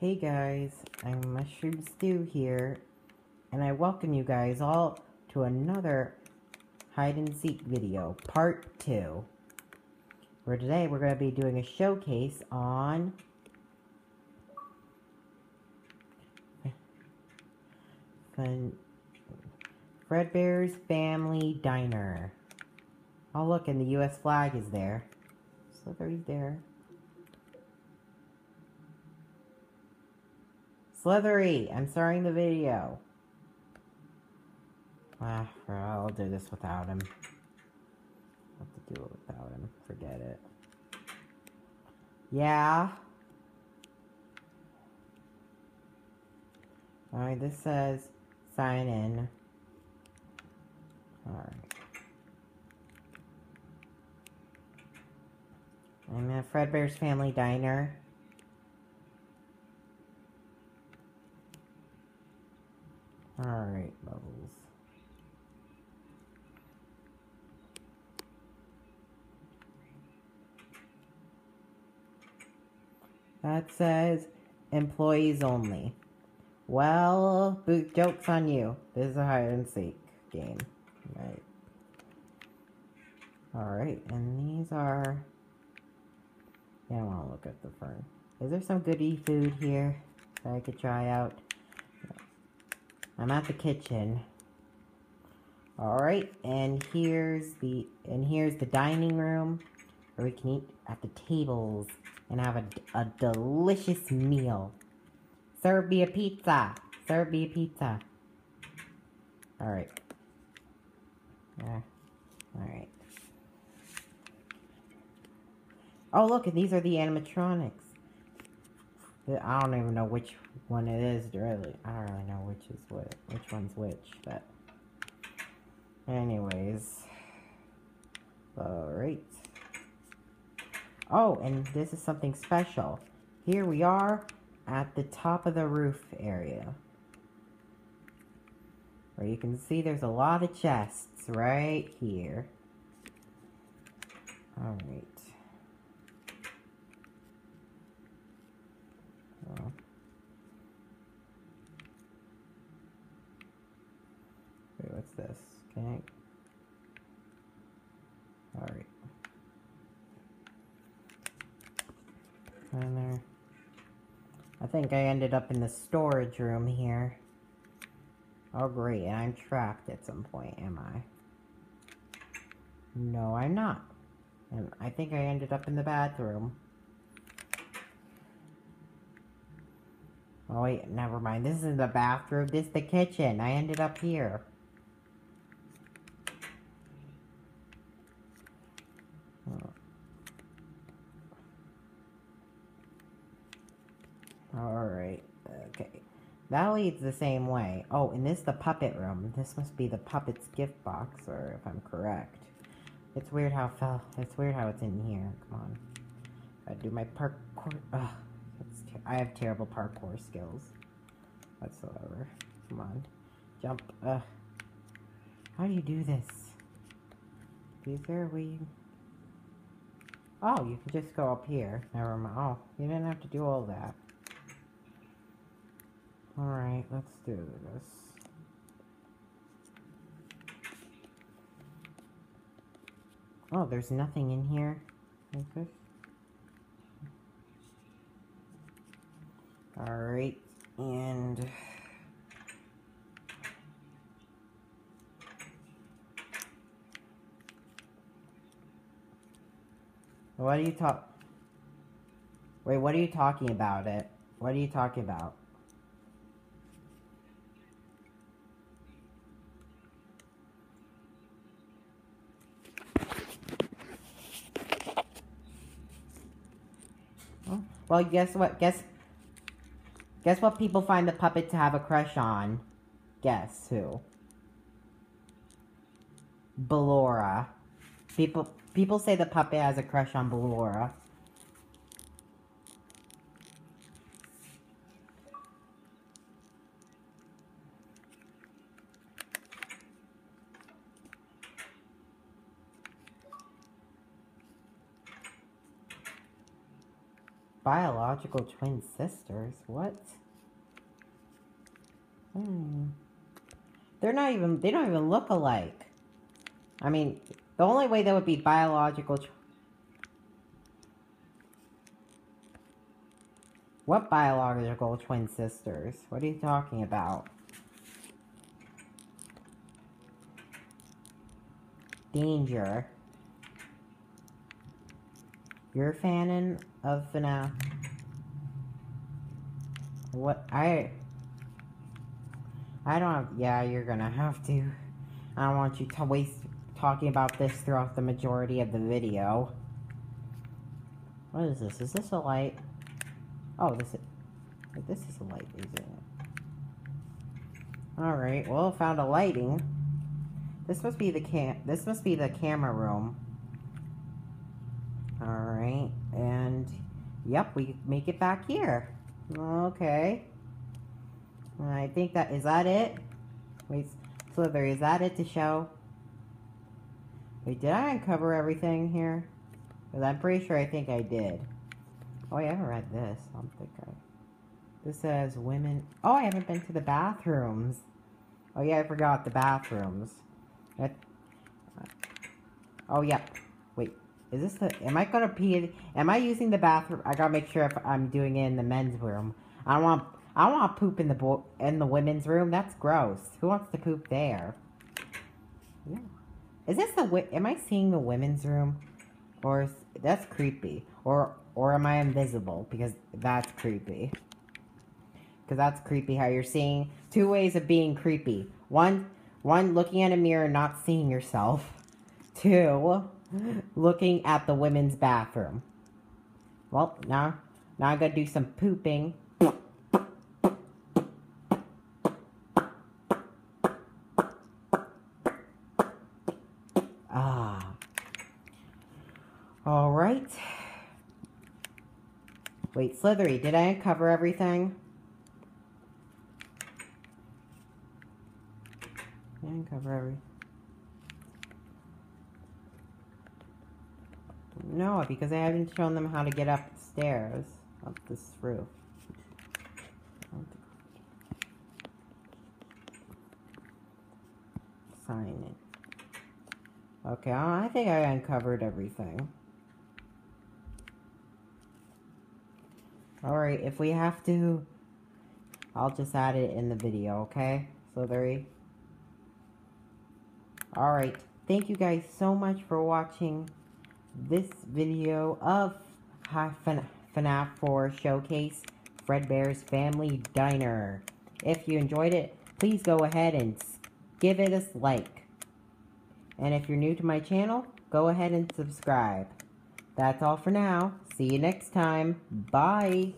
Hey guys, I'm Mushroom Stew here, and I welcome you guys all to another hide and seek video, part 2. Where today we're going to be doing a showcase on Fredbear's Family Diner. Oh look, and the US flag is there. Slithery's there. Slithery, I'm starting the video. Ah, I'll do this without him. I'll have to do it without him. Forget it. Yeah. Alright, this says sign in. Alright. I'm at Fredbear's Family Diner. Alright, Bubbles. That says employees only. Well, joke's on you. This is a hide and seek game. Right. Alright, and these are... Yeah, I want to look at the fern. Is there some goodie food here that I could try out? I'm at the kitchen. Alright, and here's the and here's the dining room where we can eat at the tables and have a, a delicious meal. Serve me a pizza. Serve me a pizza. Alright. Yeah. Alright. Oh, look, and these are the animatronics. I don't even know which one it is, really. I don't really know which is what, which one's which, but... Anyways. Alright. Oh, and this is something special. Here we are at the top of the roof area. Where you can see there's a lot of chests right here. Alright. Oh. Wait, what's this? Can I... Alright. And there. I think I ended up in the storage room here. Oh great, I'm trapped at some point, am I? No, I'm not. And I think I ended up in the bathroom. Oh wait, never mind. This is the bathroom. This is the kitchen. I ended up here. Alright, okay. That leads the same way. Oh, and this is the puppet room. This must be the puppet's gift box, or if I'm correct. It's weird how fell. It's weird how it's in here. Come on. I do my parkour. Ugh. I have terrible parkour skills. Whatsoever. Come on. Jump. Ugh. How do you do this? Is there a way Oh, you can just go up here. Never mind. Oh, you didn't have to do all that. Alright, let's do this. Oh, there's nothing in here. This. Alright, and... What are you talk? Wait, what are you talking about it? What are you talking about? Well, guess what? Guess Guess what people find the puppet to have a crush on? Guess who? Ballora. People people say the puppet has a crush on Ballora. Biological twin sisters. What? Hmm. They're not even, they don't even look alike. I mean, the only way that would be biological. What biological twin sisters? What are you talking about? Danger. You're a fan of FNAF? What? I... I don't have... Yeah, you're gonna have to. I don't want you to waste talking about this throughout the majority of the video. What is this? Is this a light? Oh, this is... This is a light, isn't it? Alright, well, found a lighting. This must be the cam... This must be the camera room. Alright, and... Yep, we make it back here. Okay. I think that... Is that it? Wait, Slither, is that it to show? Wait, did I uncover everything here? Because I'm pretty sure I think I did. Oh, I haven't read this. I don't think I... This says women... Oh, I haven't been to the bathrooms. Oh, yeah, I forgot the bathrooms. Oh, yeah. Wait. Is this the... Am I gonna pee... Am I using the bathroom? I gotta make sure if I'm doing it in the men's room. I don't want... I don't want poop in the bo in the women's room. That's gross. Who wants to poop there? Is this the... Am I seeing the women's room? Or... Is, that's creepy. Or... Or am I invisible? Because that's creepy. Because that's creepy how you're seeing two ways of being creepy. One, one looking at a mirror and not seeing yourself. Two, looking at the women's bathroom. Well, now, now I gotta do some pooping. Ah. All right. Wait, Slithery, did I uncover everything? I uncover everything. No, because I haven't shown them how to get up the stairs, up this roof. Sign it. Okay, oh, I think I uncovered everything. Alright, if we have to, I'll just add it in the video, okay? Slithery? Alright, thank you guys so much for watching this video of FNAF 4 Showcase Fredbear's Family Diner. If you enjoyed it, please go ahead and give it a like. And if you're new to my channel, go ahead and subscribe. That's all for now. See you next time. Bye.